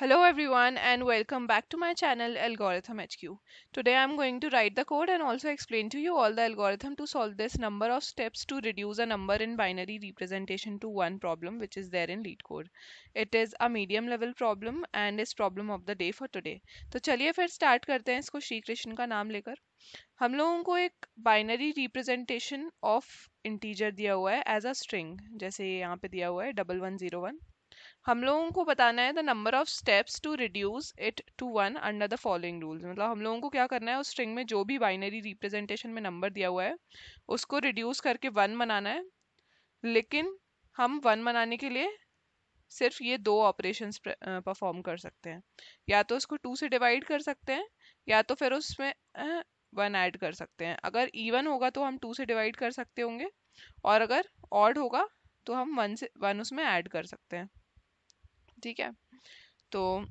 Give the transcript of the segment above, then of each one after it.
Hello everyone and welcome back to my channel Algorithm HQ. Today I'm going to write the code and also explain to you all the algorithm to solve this number of steps to reduce a number in binary representation to one problem which is there in LeetCode. It is a medium level problem and is problem of the day for today. तो चलिए फिर start करते हैं इसको श्री कृष्ण का नाम लेकर हम लोगों को एक बाइनरी रिप्रेजेंटेशन ऑफ़ इंटीजर दिया हुआ है एज अ स्ट्रिंग जैसे यहाँ पे दिया हुआ है डबल वन ज़ीरो वन हम लोगों को बताना है the number of steps to reduce it to one under the following rules मतलब हम लोगों को क्या करना है, उस स्ट्रिंग में जो भी बाइनरी रिप्रेजेंटेशन में नंबर दिया हुआ है, उसको रिड्यूस करके वन बनाना है। लेकिन हम वन बनाने के लिए सिर्फ़ ये दो ऑपरेशंस परफॉर्म कर सकते हैं। या तो उसको टू से डिवाइड कर सकते हैं, या तो फिर उसमें वन ऐड कर सकते हैं। अगर इवन होगा तो हम टू से डिवाइड कर सकते होंगे, और अगर ऑड होगा तो हम वन से वन उसमें ऐड कर सकते हैं। ठीक है? तो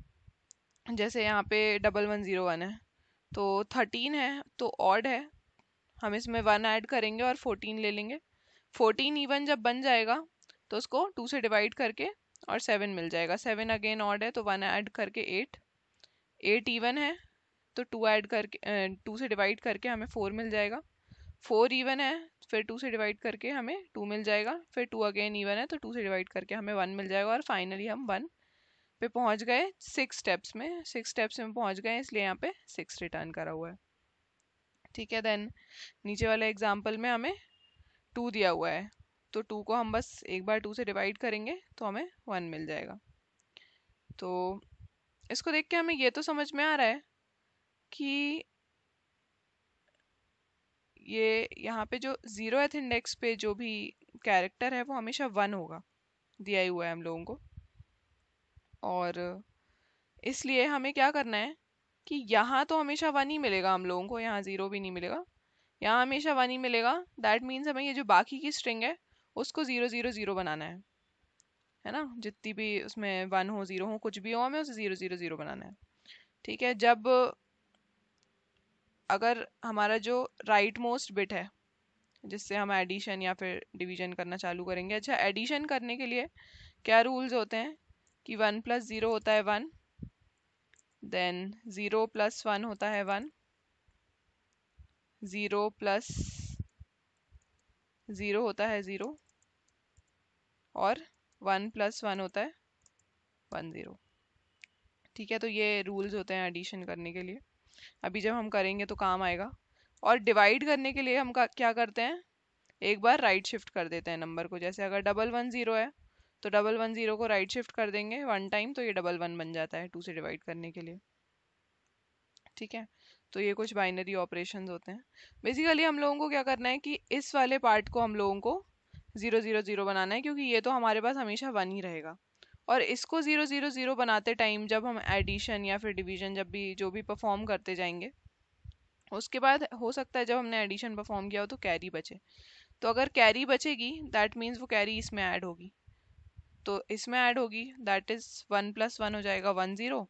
जैसे यहाँ पे डबल वन ज़ीरो वन है तो थर्टीन है तो ऑड है। हम इसमें वन ऐड करेंगे और फोर्टीन ले लेंगे। फोर्टीन इवन जब बन जाएगा तो उसको टू से डिवाइड करके और सेवन मिल जाएगा। सेवन अगेन ऑड है तो वन ऐड करके एट एट इवन है तो टू ऐड करके टू से डिवाइड करके हमें फोर मिल जाएगा। फोर इवन है, फिर टू से डिवाइड करके हमें टू मिल जाएगा। फिर टू अगेन इवन है तो टू से डिवाइड करके हमें वन मिल जाएगा और फाइनली हम वन पे पहुँच गए सिक्स स्टेप्स में सिक्स स्टेप्स में पहुँच गए, इसलिए यहाँ पे सिक्स रिटर्न करा हुआ है। ठीक है देन नीचे वाले एग्ज़ाम्पल में हमें टू दिया हुआ है। तो टू को हम बस एक बार टू से डिवाइड करेंगे तो हमें वन मिल जाएगा। तो इसको देख के हमें ये तो समझ में आ रहा है कि ये यहाँ पे जो ज़ीरो एथ इंडेक्स पे जो भी कैरेक्टर है, वो हमेशा वन होगा, दिया ही हुआ है हम लोगों को। और इसलिए हमें क्या करना है कि यहाँ तो हमेशा वन ही मिलेगा हम लोगों को, यहाँ ज़ीरो भी नहीं मिलेगा। यहाँ हमेशा वन ही मिलेगा। दैट मीन्स हमें ये जो बाकी की स्ट्रिंग है, उसको ज़ीरो ज़ीरो ज़ीरो बनाना है। है ना? जितनी भी उसमें वन हो ज़ीरो हो, कुछ भी हो, हमें उसे ज़ीरो ज़ीरो ज़ीरो बनाना है। ठीक है? जब अगर हमारा जो राइट मोस्ट बिट है, जिससे हम एडिशन या फिर डिवीज़न करना चालू करेंगे अच्छा एडिशन करने के लिए क्या रूल्स होते हैं? कि वन प्लस ज़ीरो होता है one then zero plus one होता है वन, ज़ीरो प्लस ज़ीरो होता है ज़ीरो, और वन प्लस वन होता है वन ज़ीरो। ठीक है तो ये रूल्स होते हैं एडिशन करने के लिए। अभी जब हम करेंगे तो काम आएगा। और डिवाइड करने के लिए हम क्या करते हैं? एक बार राइट शिफ्ट कर देते हैं नंबर को। जैसे अगर डबल वन ज़ीरो है तो डबल वन ज़ीरो को राइट शिफ्ट कर देंगे वन टाइम तो ये डबल वन बन जाता है टू से डिवाइड करने के लिए। ठीक है? तो ये कुछ बाइनरी ऑपरेशन होते हैं। बेसिकली हम लोगों को क्या करना है कि इस वाले पार्ट को हम लोगों को ज़ीरो ज़ीरो ज़ीरो बनाना है, क्योंकि ये तो हमारे पास हमेशा वन ही रहेगा। और इसको ज़ीरो ज़ीरो ज़ीरो बनाते टाइम जब हम एडिशन या फिर डिवीज़न जब भी, जो भी परफॉर्म करते जाएँगे, उसके बाद हो सकता है जब हमने एडिशन परफॉर्म किया हो तो कैरी बचे। तो अगर कैरी बचेगी दैट मीन्स वो कैरी इसमें ऐड होगी। तो इसमें ऐड होगी that is one plus one हो जाएगा वन ज़ीरो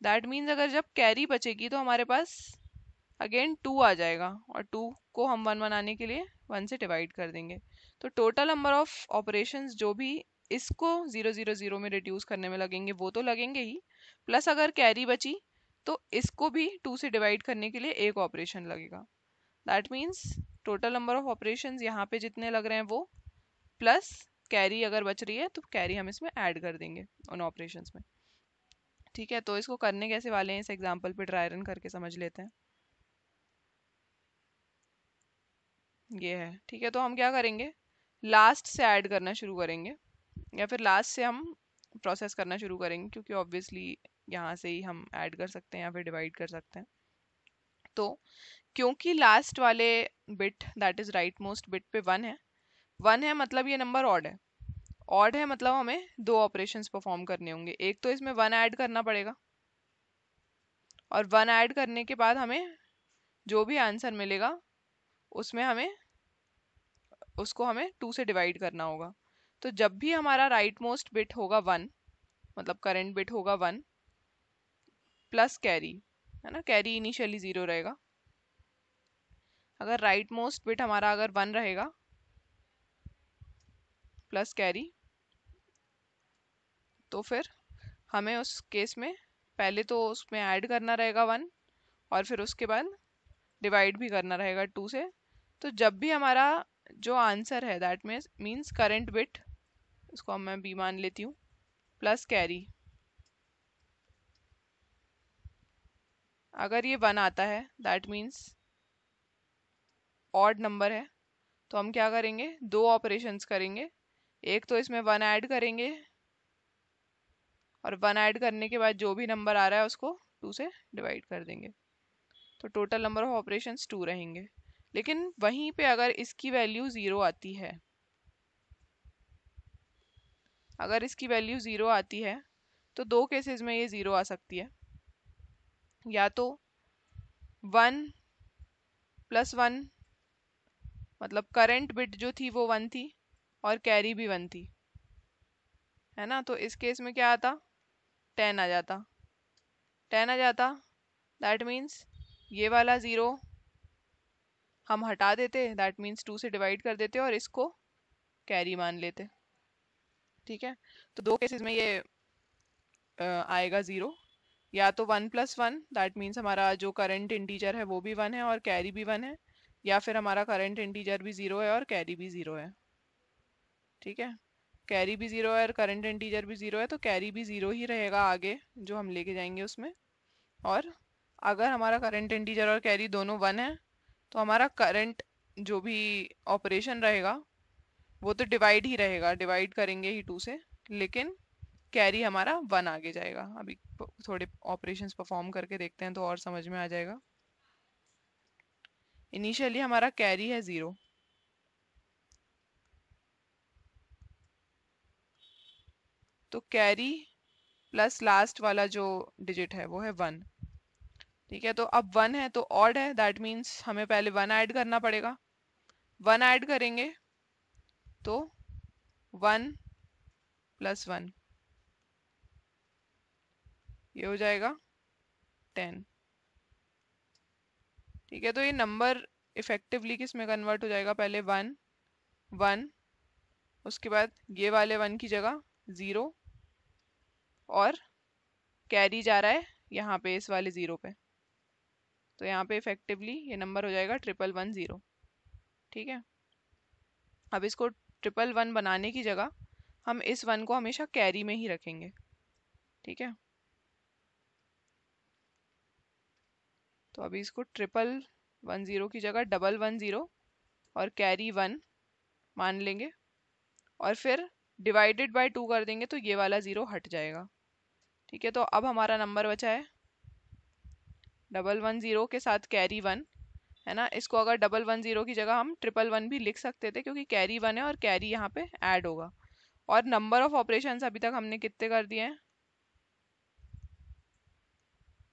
दैट मीन्स अगर जब कैरी बचेगी तो हमारे पास अगेन टू आ जाएगा और टू को हम वन बनाने के लिए वन से डिवाइड कर देंगे. तो टोटल नंबर ऑफ़ ऑपरेशंस जो भी इसको ज़ीरो ज़ीरो ज़ीरो में रिड्यूस करने में लगेंगे, वो तो लगेंगे ही. प्लस अगर कैरी बची तो इसको भी टू से डिवाइड करने के लिए एक ऑपरेशन लगेगा. That means total number of operation यहाँ पे जितने लग रहे हैं वो प्लस कैरी अगर बच रही है तो कैरी हम इसमें ऐड कर देंगे उन ऑपरेशन में। ठीक है तो इसको करने कैसे वाले हैं? इस एग्ज़ाम्पल पे ड्राई रन करके समझ लेते हैं। ये है। ठीक है तो हम क्या करेंगे? लास्ट से ऐड करना शुरू करेंगे, या फिर लास्ट से हम प्रोसेस करना शुरू करेंगे, क्योंकि ऑब्वियसली यहाँ से ही हम ऐड कर सकते हैं या फिर डिवाइड कर सकते हैं। तो क्योंकि लास्ट वाले bit that is right most bit पे वन है वन है मतलब ये नंबर ऑड है। ऑड है मतलब हमें दो ऑपरेशन परफॉर्म करने होंगे। एक तो इसमें वन ऐड करना पड़ेगा। और वन ऐड करने के बाद हमें जो भी आंसर मिलेगा, उसमें हमें, उसको हमें टू से डिवाइड करना होगा। तो जब भी हमारा राइट मोस्ट बिट होगा वन मतलब करेंट बिट होगा वन प्लस कैरी है ना? कैरी इनिशियली ज़ीरो रहेगा। अगर राइट मोस्ट बिट हमारा अगर वन रहेगा प्लस कैरी तो फिर हमें उस केस में पहले तो उसमें ऐड करना रहेगा वन और फिर उसके बाद डिवाइड भी करना रहेगा टू से। तो जब भी हमारा जो आंसर है that means means current bit इसको मैं बी मान लेती हूँ प्लस कैरी अगर ये वन आता है दैट मीन्स ऑड नंबर है तो हम क्या करेंगे? दो ऑपरेशंस करेंगे। एक तो इसमें वन ऐड करेंगे। और वन ऐड करने के बाद जो भी नंबर आ रहा है उसको टू से डिवाइड कर देंगे। तो total number of operations two रहेंगे। लेकिन वहीं पे अगर इसकी वैल्यू ज़ीरो आती है, अगर इसकी वैल्यू ज़ीरो आती है तो दो केसेस में ये ज़ीरो आ सकती है। या तो वन प्लस वन मतलब करंट बिट जो थी वो वन थी और कैरी भी वन थी है ना? तो इस केस में क्या आता? टेन आ जाता। टेन आ जाता। दैट मीन्स ये वाला ज़ीरो हम हटा देते। दैट मीन्स टू से डिवाइड कर देते और इसको कैरी मान लेते। ठीक है? तो दो केसेस में ये आएगा ज़ीरो या तो one plus one that means हमारा जो करंट इंटीजर है वो भी वन है और कैरी भी वन है। या फिर हमारा करंट इंटीजर भी ज़ीरो है और कैरी भी ज़ीरो है। ठीक है? कैरी भी ज़ीरो है और करंट इंटीजर भी ज़ीरो है तो कैरी भी ज़ीरो ही रहेगा आगे, जो हम लेके जाएँगे उसमें। और अगर हमारा करंट इंटीजर और कैरी दोनों वन है तो हमारा करंट जो भी ऑपरेशन रहेगा, वो तो डिवाइड ही रहेगा डिवाइड करेंगे ही टू से, लेकिन कैरी हमारा वन आगे जाएगा। अभी थोड़े ऑपरेशंस परफॉर्म करके देखते हैं तो और समझ में आ जाएगा। इनिशियली हमारा कैरी है ज़ीरो तो कैरी प्लस लास्ट वाला जो डिजिट है, वो है वन ठीक है? तो अब वन है तो ऑड है. दैट मीन्स हमें पहले वन ऐड करना पड़ेगा. वन ऐड करेंगे तो वन प्लस वन ये हो जाएगा टेन ठीक है? तो ये नंबर इफेक्टिवली किसमें कन्वर्ट हो जाएगा? पहले वन वन उसके बाद ये वाले वन की जगह ज़ीरो और कैरी जा रहा है यहाँ पे इस वाले ज़ीरो पे। तो यहाँ पे इफेक्टिवली ये नंबर हो जाएगा ट्रिपल वन ज़ीरो ठीक है? अब इसको ट्रिपल वन बनाने की जगह हम इस वन को हमेशा कैरी में ही रखेंगे। ठीक है? तो अभी इसको ट्रिपल वन ज़ीरो की जगह डबल वन ज़ीरो और कैरी वन मान लेंगे। और फिर डिवाइडेड बाय टू कर देंगे तो ये वाला ज़ीरो हट जाएगा। ठीक है तो अब हमारा नंबर बचा है। डबल वन ज़ीरो के साथ कैरी वन है ना? इसको अगर डबल वन ज़ीरो की जगह हम ट्रिपल वन भी लिख सकते थे, क्योंकि कैरी वन है और कैरी यहाँ पे ऐड होगा। और नंबर ऑफ़ ऑपरेशंस अभी तक हमने कितने कर दिए हैं?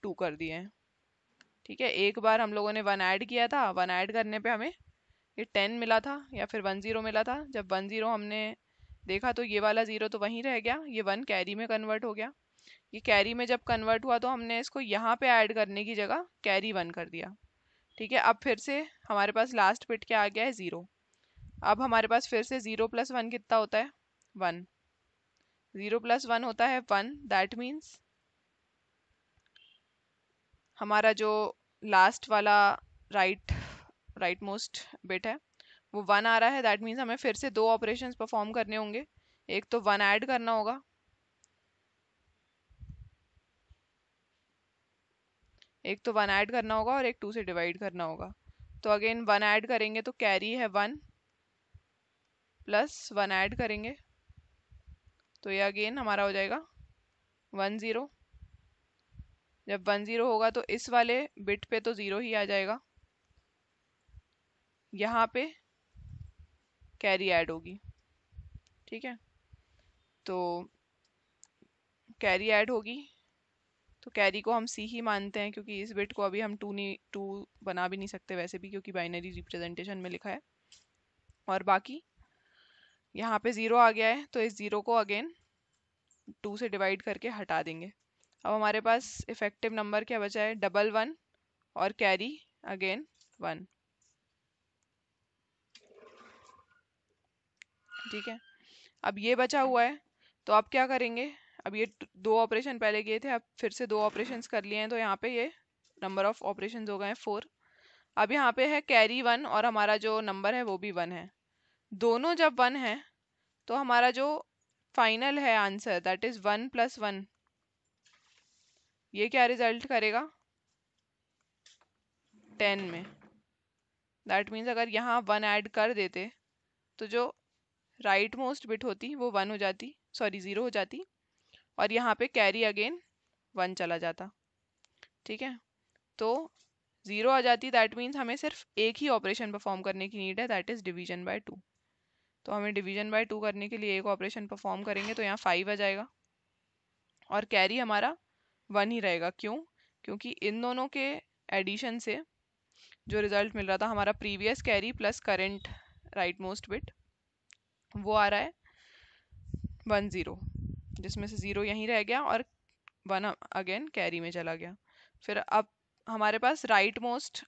टू कर दिए हैं। ठीक है, एक बार हम लोगों ने वन ऐड किया था। वन ऐड करने पे हमें ये टेन मिला था या फिर वन ज़ीरो मिला था। जब वन ज़ीरो हमने देखा तो ये वाला ज़ीरो तो वहीं रह गया, ये वन कैरी में कन्वर्ट हो गया। ये कैरी में जब कन्वर्ट हुआ तो हमने इसको यहाँ पे ऐड करने की जगह कैरी वन कर दिया। ठीक है, अब फिर से हमारे पास लास्ट बिट क्या आ गया है? ज़ीरो अब हमारे पास फिर से ज़ीरो प्लस वन कितना होता है? वन ज़ीरो प्लस वन होता है वन दैट मीन्स हमारा जो लास्ट वाला राइट राइट मोस्ट बिट है वो वन आ रहा है दैट मीन्स हमें फिर से दो ऑपरेशन परफॉर्म करने होंगे। एक तो वन ऐड करना होगा। एक तो वन ऐड करना होगा और एक टू से डिवाइड करना होगा। तो अगेन वन ऐड करेंगे तो कैरी है वन प्लस वन ऐड करेंगे। तो ये अगेन हमारा हो जाएगा वन ज़ीरो जब वन ज़ीरो होगा तो इस वाले बिट पे तो ज़ीरो ही आ जाएगा। यहाँ पे कैरी ऐड होगी। ठीक है? तो कैरी ऐड होगी। तो कैरी को हम सी ही मानते हैं क्योंकि इस बिट को अभी हम टू नहीं, टू बना भी नहीं सकते वैसे भी क्योंकि बाइनरी रिप्रेजेंटेशन में लिखा है। और बाकी, यहाँ पे ज़ीरो आ गया है तो इस ज़ीरो को अगेन टू से डिवाइड करके हटा देंगे। अब हमारे पास इफ़ेक्टिव नंबर क्या बचा है? डबल वन और कैरी अगेन वन। ठीक है? अब ये बचा हुआ है तो आप क्या करेंगे? अब ये दो ऑपरेशन पहले किए थे, अब फिर से दो ऑपरेशन कर लिए हैं तो यहाँ पे ये नंबर ऑफ़ ऑपरेशन हो गए हैं फोर अब यहाँ पे है कैरी वन और हमारा जो नंबर है, वो भी वन है. दोनों जब वन है तो हमारा जो फाइनल है answer that is one plus one ये क्या रिज़ल्ट करेगा? टेन में. दैट मीन्स अगर यहाँ वन ऐड कर देते तो जो राइट मोस्ट बिट होती, वो वन हो जाती सॉरी ज़ीरो हो जाती, और यहाँ पे कैरी अगेन वन चला जाता, ठीक है? तो ज़ीरो आ जाती दैट मीन्स हमें सिर्फ़ एक ही ऑपरेशन परफॉर्म करने की नीड है that is division by two तो हमें डिवीज़न बाय टू करने के लिए एक ऑपरेशन परफॉर्म करेंगे तो यहाँ फाइव आ जाएगा, और कैरी हमारा वन ही रहेगा, क्यों? क्योंकि इन दोनों के एडिशन से जो रिज़ल्ट मिल रहा था, हमारा previous carry plus current right most bit वो आ रहा है। One zero. जिसमें से ज़ीरो यहीं रह गया और वन अगेन कैरी में चला गया। फिर अब हमारे पास राइट मोस्ट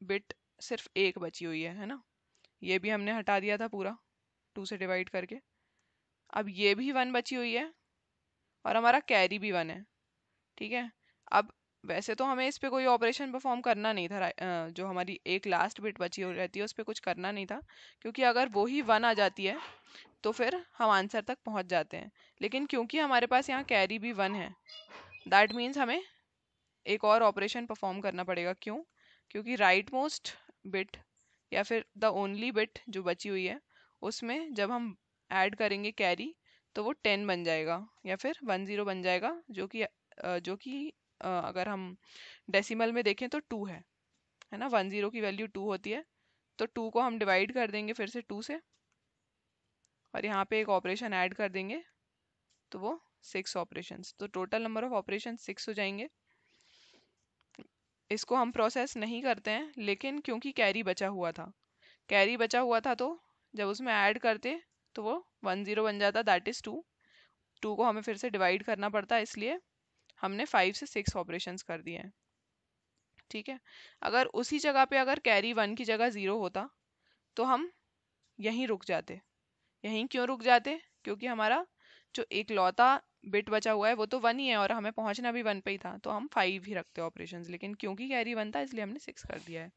बिट सिर्फ़ एक बची हुई है है ना? ये भी हमने हटा दिया था पूरा टू से डिवाइड करके। अब ये भी वन बची हुई है और हमारा कैरी भी वन है, ठीक है? अब वैसे तो हमें इस पर कोई ऑपरेशन परफॉर्म करना नहीं था जो हमारी एक लास्ट बिट बची रहती है, उस पर कुछ करना नहीं था। क्योंकि अगर वो ही वन आ जाती है तो फिर हम आंसर तक पहुँच जाते हैं। लेकिन क्योंकि हमारे पास यहाँ कैरी भी वन है दैट मीन्स हमें एक और ऑपरेशन परफॉर्म करना पड़ेगा। क्यों? क्योंकि राइट मोस्ट बिट या फिर द ओनली बिट जो बची हुई है, उसमें जब हम ऐड करेंगे कैरी तो वो टेन बन जाएगा या फिर वन ज़ीरो बन जाएगा, जो कि जो कि अगर हम डेसिमल में देखें तो टू है है ना? वन ज़ीरो की वैल्यू टू होती है तो टू को हम डिवाइड कर देंगे फिर से टू से, और यहाँ पे एक ऑपरेशन ऐड कर देंगे तो वो सिक्स ऑपरेशन तो total number of operation six हो जाएँगे। इसको हम प्रोसेस नहीं करते हैं, लेकिन क्योंकि कैरी बचा हुआ था कैरी बचा हुआ था तो जब उसमें ऐड करते तो वो वन ज़ीरो बन जाता दैट इज़ टू टू को हमें फिर से डिवाइड करना पड़ता है इसलिए हमने फाइव से सिक्स ऑपरेशन कर दिए हैं। ठीक है? अगर उसी जगह पे अगर कैरी वन की जगह ज़ीरो होता तो हम यहीं रुक जाते। यहीं क्यों रुक जाते? क्योंकि हमारा जो एक लौता बिट बचा हुआ है, वो तो वन ही है और हमें पहुँचना भी वन पे ही था तो हम फाइव ही रखते ऑपरेशंस लेकिन क्योंकि कैरी वन था, इसलिए हमने सिक्स कर दिया है।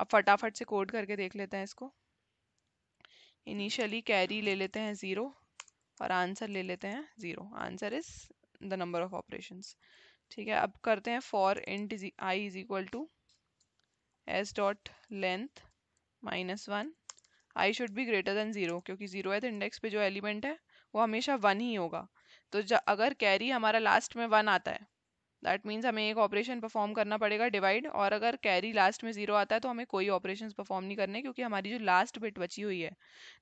अब फटाफट से कोड करके देख लेते हैं इसको। इनिशियली कैरी ले लेते हैं ज़ीरो और आंसर ले लेते हैं zero answer is the number of operations ठीक है, अब करते हैं for int i is equal to s dot length minus one i should be greater than zero क्योंकि ज़ीरो है तो इंडेक्स पे जो एलिमेंट है, वो हमेशा वन ही होगा। तो अगर कैरी हमारा लास्ट में वन आता है दैट मीन्स हमें एक ऑपरेशन परफॉर्म करना पड़ेगा डिवाइड और अगर कैरी लास्ट में ज़ीरो आता है तो हमें कोई ऑपरेशन परफॉर्म नहीं करने, क्योंकि हमारी जो लास्ट बिट बची हुई है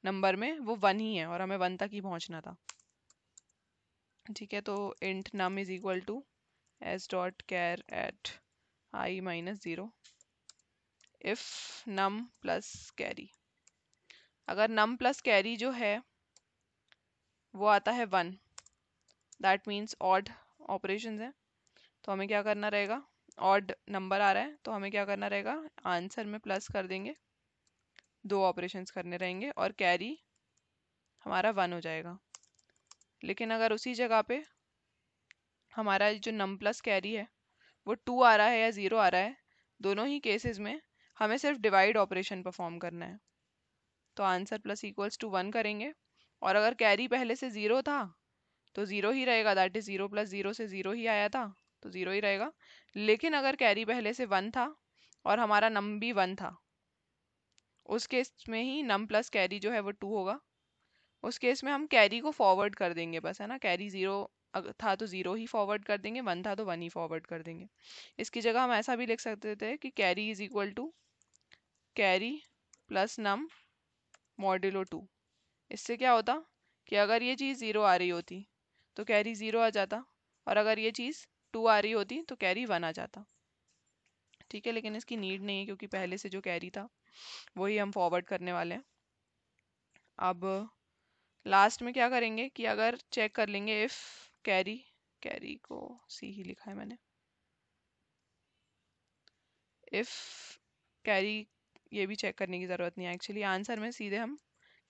नंबर में, वो वन ही है, और हमें वन तक ही पहुँचना था। ठीक है तो int num is equal to s dot char at i minus zero if num plus carry अगर नम प्लस कैरी जो है, वो आता है one that means odd operation है। तो हमें क्या करना रहेगा? ऑड नंबर आ रहा है तो हमें क्या करना रहेगा? आंसर में प्लस कर देंगे। दो ऑपरेशंस करने रहेंगे और कैरी हमारा वन हो जाएगा। लेकिन अगर उसी जगह पे हमारा जो नम प्लस कैरी है, वो टू आ रहा है या ज़ीरो आ रहा है, दोनों ही केसेस में हमें सिर्फ़ डिवाइड ऑपरेशन परफॉर्म करना है। तो answer plus equals to one करेंगे। और अगर कैरी पहले से ज़ीरो था तो ज़ीरो ही रहेगा। That is zero plus zero से ज़ीरो ही आया था तो ज़ीरो ही रहेगा। लेकिन अगर कैरी पहले से वन था और हमारा नम भी वन था, उस केस में ही नम प्लस कैरी जो है वो टू होगा। उस केस में हम कैरी को फॉरवर्ड कर देंगे बस, है ना? कैरी ज़ीरो था तो ज़ीरो ही फॉरवर्ड कर देंगे वन था तो वन ही फॉरवर्ड कर देंगे। इसकी जगह हम ऐसा भी लिख सकते थे कि carry is equal to carry plus num modulo two इससे क्या होता कि अगर ये चीज़ ज़ीरो आ रही होती तो कैरी ज़ीरो आ जाता, और अगर ये चीज़ टू आ रही होती तो कैरी वन आ जाता। ठीक है, लेकिन इसकी नीड नहीं है, क्योंकि पहले से जो कैरी था, वही हम फॉरवर्ड करने वाले हैं। अब लास्ट में क्या करेंगे कि अगर चेक कर लेंगे इफ़ कैरी कैरी को सी ही लिखा है मैंने। इफ़ कैरी ये भी चेक करने की ज़रूरत नहीं है एक्चुअली आंसर में सीधे हम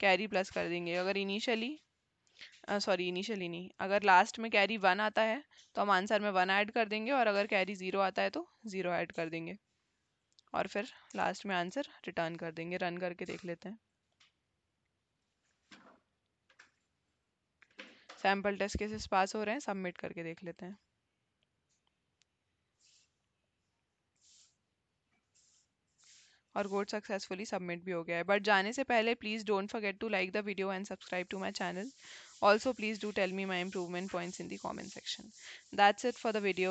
कैरी प्लस कर देंगे। अगर इनिशियली सॉरी इनिशियली नहीं। अगर लास्ट में कैरी वन आता है तो हम आंसर में वन ऐड कर देंगे और अगर कैरी ज़ीरो आता है तो ज़ीरो ऐड कर देंगे। और फिर लास्ट में आंसर रिटर्न कर देंगे। रन करके देख लेते हैं। सैंपल टेस्ट केसेस पास हो रहे हैं सबमिट करके देख लेते हैं। और कोड सक्सेसफुली सबमिट भी हो गया है। बट जाने से पहले please don't forget to like the video and subscribe to my channel also please do tell me my improvement points in the comment section that's it for the video.